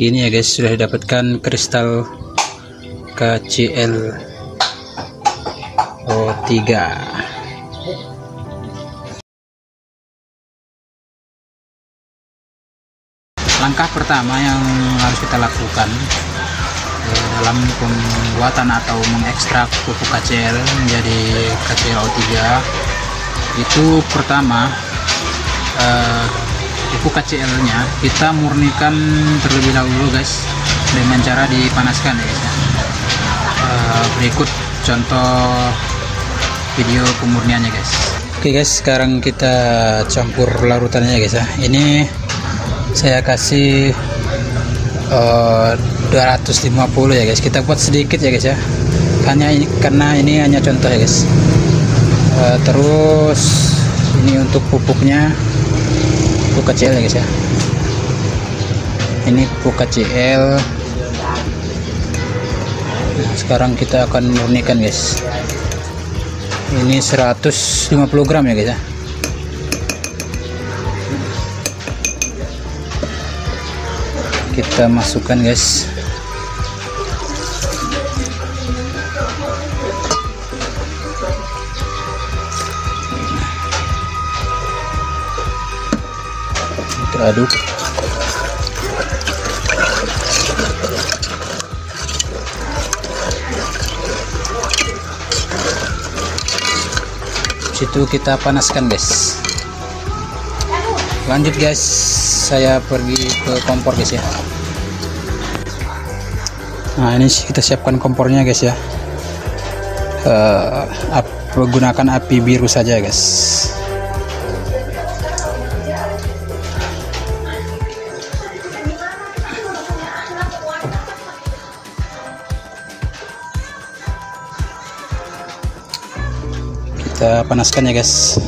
ini ya guys sudah didapatkan kristal KCl O3 langkah pertama yang harus kita lakukan eh, dalam pembuatan atau mengekstrak pupuk KCl menjadi KCl O3 itu pertama eh, pupuk KCl nya kita murnikan terlebih dahulu guys dengan cara dipanaskan ya guys ya. Eh, berikut contoh video pemurniannya guys. Oke guys sekarang kita campur larutannya guys ya. Ini saya kasih uh, 250 ya guys. Kita buat sedikit ya guys ya. Hanya ini karena ini hanya contoh ya guys. Uh, terus ini untuk pupuknya pupuk kecil ya guys ya. Ini pupuk kecil nah, sekarang kita akan murnikan guys. Ini 150 gram ya guys ya. Kita masukkan guys aduk situ kita panaskan guys. Lanjut guys. Saya pergi ke kompor guys ya. Nah ini kita siapkan kompornya guys ya. Uh, ap, gunakan api biru saja guys kita panaskan ya guys.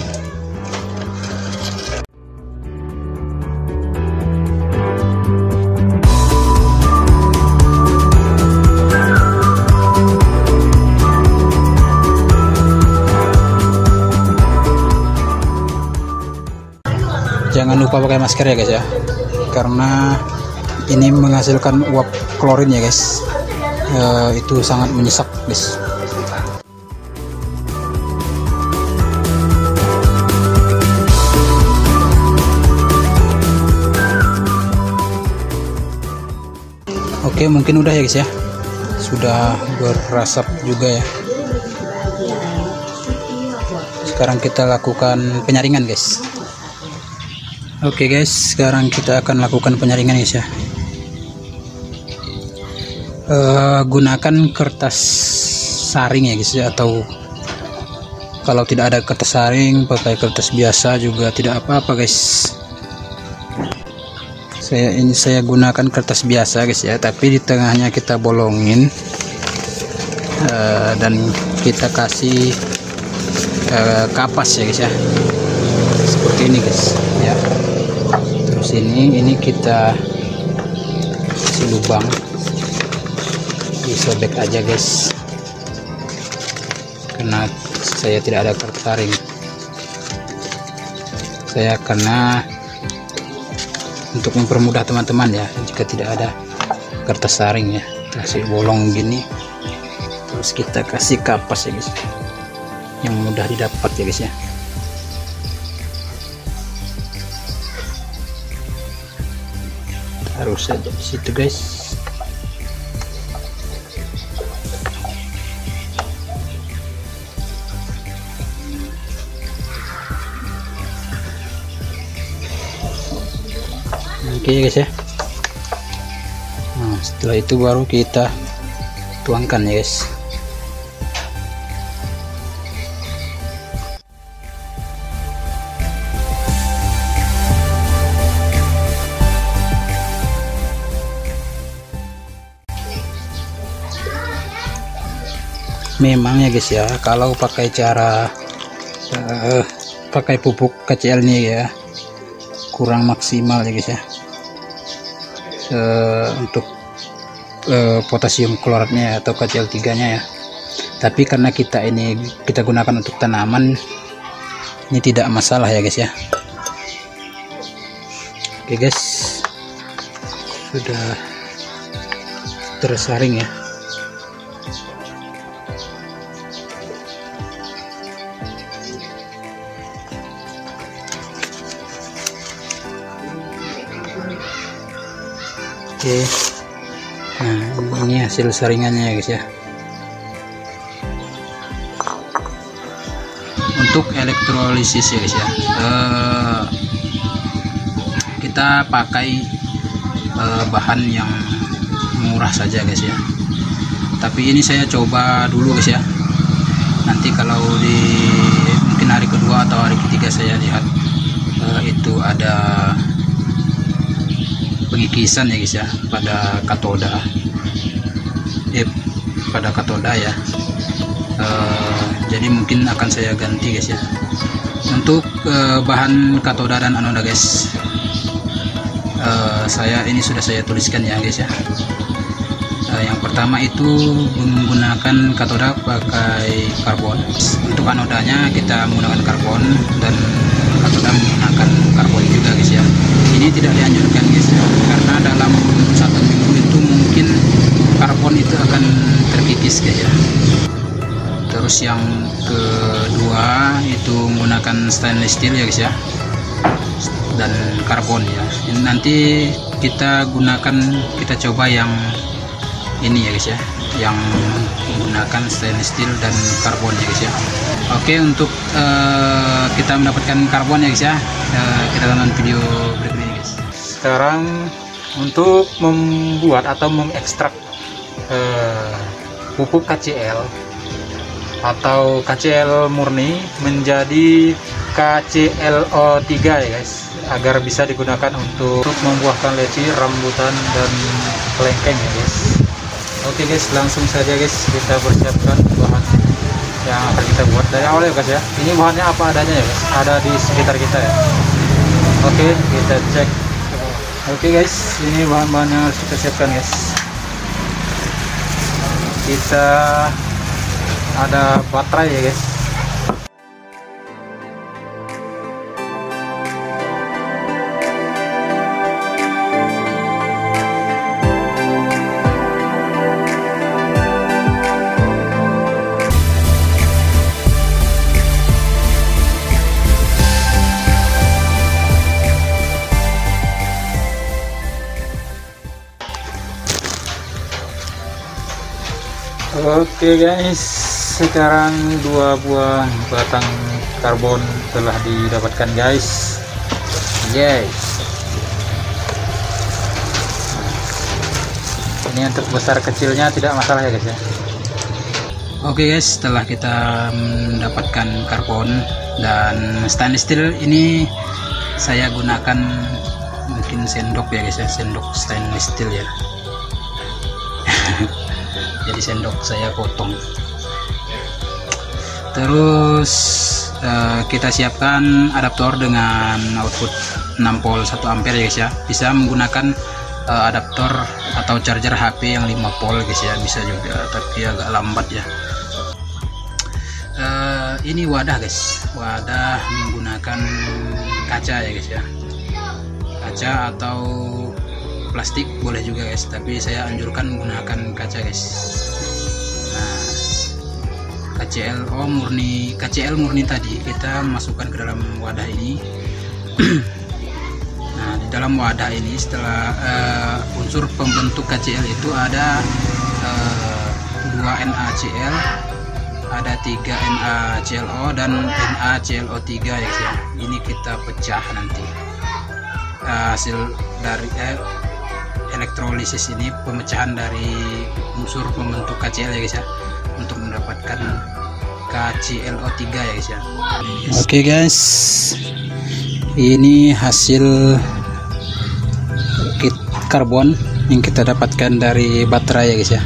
Jangan lupa pakai masker ya guys ya. Karena ini menghasilkan uap klorin ya guys. E, itu sangat menyesap guys Oke mungkin udah ya guys ya. Sudah berasap juga ya. Sekarang kita lakukan penyaringan guys. Oke guys sekarang kita akan lakukan penyaringan guys ya. Uh, gunakan kertas saring ya guys ya atau kalau tidak ada kertas saring pakai kertas biasa juga tidak apa-apa guys saya ini saya gunakan kertas biasa guys ya. Tapi di tengahnya kita bolongin uh, dan kita kasih uh, kapas ya guys ya. Seperti ini guys ya. Terus ini ini kita kasih lubang. Disobek aja guys. Karena saya tidak ada kertas saring saya karena untuk mempermudah teman-teman ya jika tidak ada kertas saring ya. Kasih bolong gini terus kita kasih kapas ya guys. Yang mudah didapat ya guys ya. Taruh saja di situ guys oke okay, guys ya. Nah, setelah itu baru kita tuangkan ya guys. Memang ya guys ya kalau pakai cara uh, pakai pupuk KCL nih ya kurang maksimal ya guys ya uh, untuk uh, potasium kloratnya atau KCl3 nya ya. Tapi karena kita ini kita gunakan untuk tanaman ini tidak masalah ya guys ya. Oke guys. Sudah tersaring ya oke. Nah ini hasil saringannya ya guys ya. Untuk elektrolisis ya guys ya. Uh, kita pakai uh, bahan yang murah saja guys ya. Tapi ini saya coba dulu guys ya. Nanti kalau di mungkin hari kedua atau hari ketiga saya lihat uh, itu ada pengikisan ya guys ya pada katoda. Eh pada katoda ya. Uh, jadi mungkin akan saya ganti guys ya. Untuk uh, bahan katoda dan anoda guys uh, saya ini sudah saya tuliskan ya guys ya. Uh, yang pertama itu menggunakan katoda pakai karbon. Untuk anodanya kita menggunakan karbon dan katoda menggunakan karbon juga guys ya. Ini tidak dianjurkan guys ya dalam satu minggu itu mungkin karbon itu akan terkikis guys ya. Terus yang kedua itu menggunakan stainless steel ya guys ya. Dan karbon ya. Ini nanti kita gunakan kita coba yang ini ya guys ya. Yang menggunakan stainless steel dan karbon ya guys ya. Oke untuk uh, kita mendapatkan karbon ya guys ya. Uh, kita tonton video berikut ini sekarang untuk membuat atau mengekstrak eh, pupuk KCl atau KCl murni menjadi KClO3 ya guys agar bisa digunakan untuk, membuahkan leci, rambutan dan kelengkeng ya guys. Oke guys langsung saja guys kita persiapkan bahan yang akan kita buat dari awal ya guys ya. Ini bahannya apa adanya ya guys? Ada di sekitar kita ya. Oke kita cek Oke okay guys, ini bahan-bahan yang harus kita siapkan guys. Kita ada baterai ya guys. Oke guys, sekarang dua buah batang karbon telah didapatkan guys. Yes. Ini untuk besar kecilnya tidak masalah ya guys ya. Oke guys, setelah kita mendapatkan karbon dan stainless steel ini saya gunakan mungkin sendok ya guys ya, sendok stainless steel ya. jadi sendok saya potong. Terus uh, kita siapkan adaptor dengan output 6 volt 1 ampere ya guys ya. Bisa menggunakan uh, adaptor atau charger HP yang 5 volt guys ya. Bisa juga tapi agak lambat ya. Uh, ini wadah guys. Wadah menggunakan kaca ya guys ya. Kaca atau plastik boleh juga guys. Tapi saya anjurkan menggunakan kaca guys. Nah KCL oh murni KCL murni tadi. Kita masukkan ke dalam wadah ini. Nah di dalam wadah ini setelah uh, unsur pembentuk KCL itu ada uh, 2 NaCl ada 3 NaClO dan NaClO3 ya guys ini kita pecah nanti. Hasil dari eh, elektrolisis ini pemecahan dari unsur pembentuk KCl ya guys ya. Untuk mendapatkan KClO3 ya guys ya. Oke okay guys. Ini hasil kit karbon yang kita dapatkan dari baterai ya guys ya.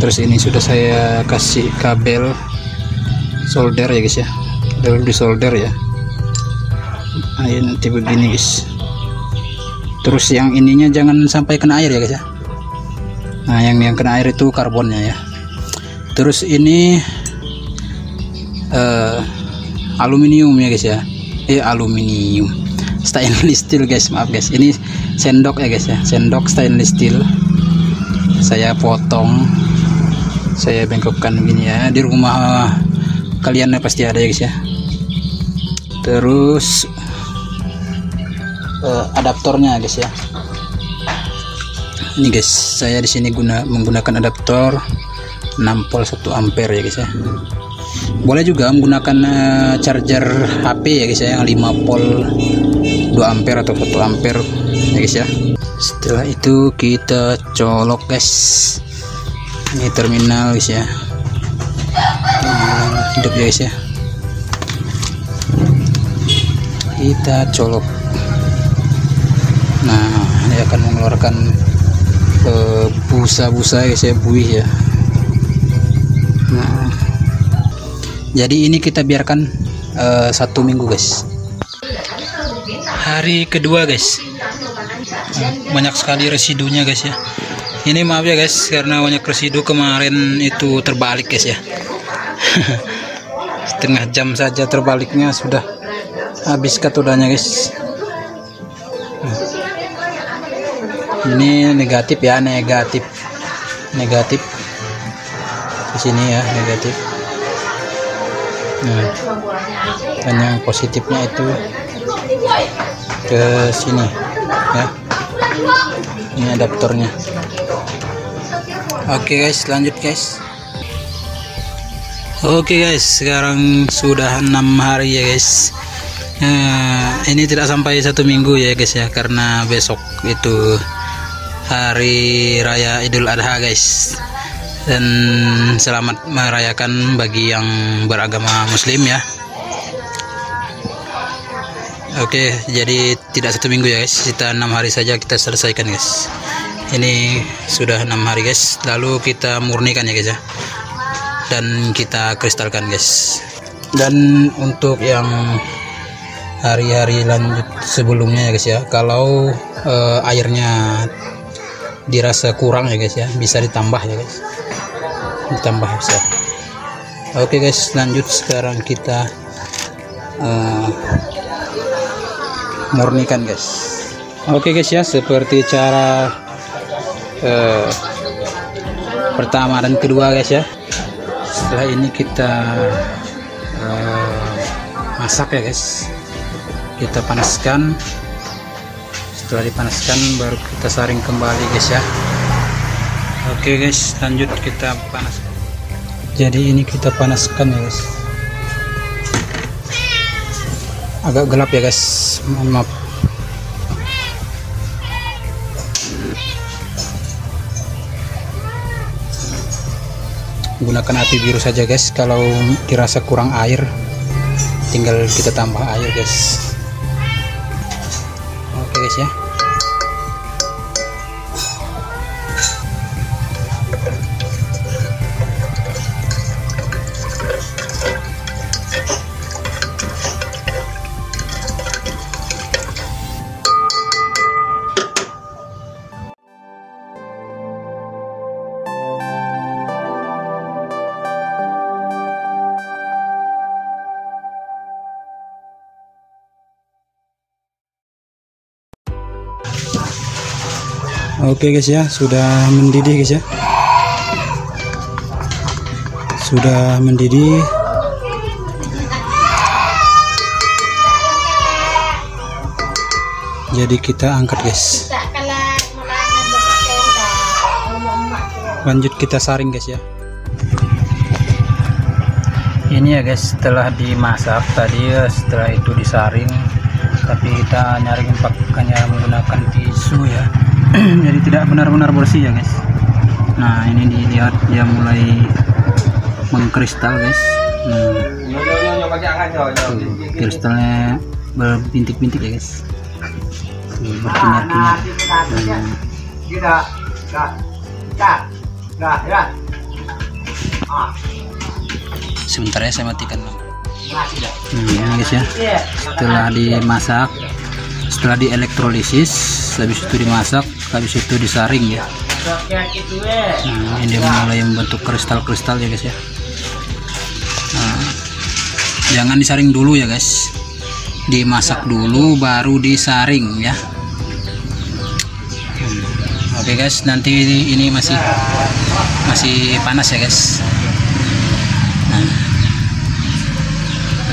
Terus ini sudah saya kasih kabel solder ya guys ya. Kabel di solder ya. Nah, nanti begini guys terus yang ininya jangan sampai kena air ya guys ya. Nah yang yang kena air itu karbonnya ya. Terus ini uh, aluminium ya guys ya. Eh aluminium. Stainless steel guys maaf guys. Ini sendok ya guys ya. Sendok stainless steel. Saya potong. Saya bengkokkan begini ya. Di rumah kalian pasti ada ya guys ya. Terus uh, adaptornya guys ya. Ini guys saya di sini guna menggunakan adaptor 6 volt 1 ampere ya guys ya. Boleh juga menggunakan uh, charger HP ya guys ya yang 5 volt 2 ampere atau 1 ampere ya guys ya. Setelah itu kita colok guys. Ini terminal guys ya. Hidup ya guys ya. Kita colok nah ini akan mengeluarkan eh, busa-busa uh, guys ya buih ya. Nah jadi ini kita biarkan uh, satu minggu guys. Hari kedua guys. Banyak sekali residunya guys ya. Ini maaf ya guys karena banyak residu kemarin itu terbalik guys ya. Setengah jam saja terbaliknya sudah habis katodanya guys ini negatif ya negatif. Negatif. Di sini ya negatif. Nah dan yang positifnya itu ke sini ya. Ini adaptornya. Oke okay guys lanjut guys. Oke okay guys sekarang sudah enam hari ya guys. Nah, ini tidak sampai satu minggu ya guys ya karena besok itu hari raya idul adha guys. Dan selamat merayakan bagi yang beragama muslim ya. Oke, jadi tidak satu minggu ya guys, kita enam hari saja kita selesaikan guys. Ini sudah enam hari guys, lalu kita murnikan ya guys ya, dan kita kristalkan guys. Dan untuk yang hari-hari lanjut sebelumnya ya guys ya, kalau uh, airnya dirasa kurang ya guys ya, bisa ditambah ya guys, ditambah bisa. Oke guys, lanjut sekarang kita. Uh, murnikan guys. Oke okay guys ya seperti cara uh, pertama dan kedua guys ya. Setelah ini kita uh, masak ya guys. Kita panaskan setelah dipanaskan baru kita saring kembali guys ya. Oke okay guys lanjut kita panaskan jadi ini kita panaskan ya guys. Agak gelap ya guys. Mohon maaf. Gunakan api biru saja guys. Kalau dirasa kurang air tinggal kita tambah air guys. Oke guys ya Oke guys ya, sudah mendidih guys ya. Sudah mendidih. Jadi kita angkat guys. Lanjut kita saring guys ya. Ini ya guys, setelah dimasak tadi ya, setelah itu disaring tapi kita nyaring pakannya menggunakan tisu ya jadi tidak benar-benar bersih ya guys. Nah ini dilihat dia mulai mengkristal guys. Nah, kristalnya berbintik-bintik ya guys. Berkinar-kinar. Sebentar ya saya matikan. Nah ini guys ya. Setelah dimasak setelah dielektrolisis habis itu dimasak habis itu disaring ya. Nah, ini mulai membentuk kristal-kristal ya guys ya. Nah, jangan disaring dulu ya guys. Dimasak dulu baru disaring ya. Hmm. oke oke guys. Nanti ini masih masih panas ya guys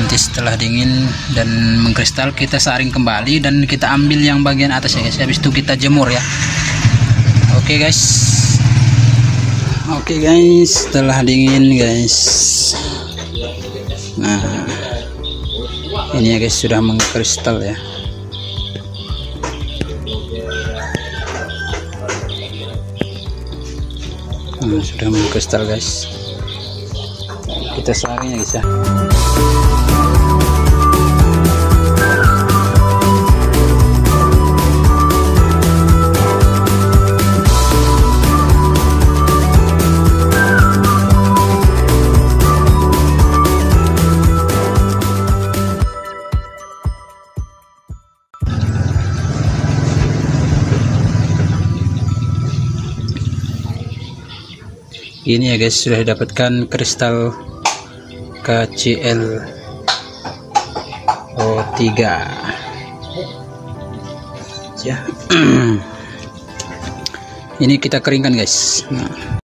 nanti setelah dingin dan mengkristal kita saring kembali dan kita ambil yang bagian atas ya guys. Habis itu kita jemur ya. Oke guys. Oke guys. Setelah dingin guys. Nah ini ya guys sudah mengkristal ya. Nah, sudah mengkristal guys. Kita saring ya guys ya ini ya guys sudah dapatkan kristal KCl O3 ya. Ini kita keringkan guys. Nah.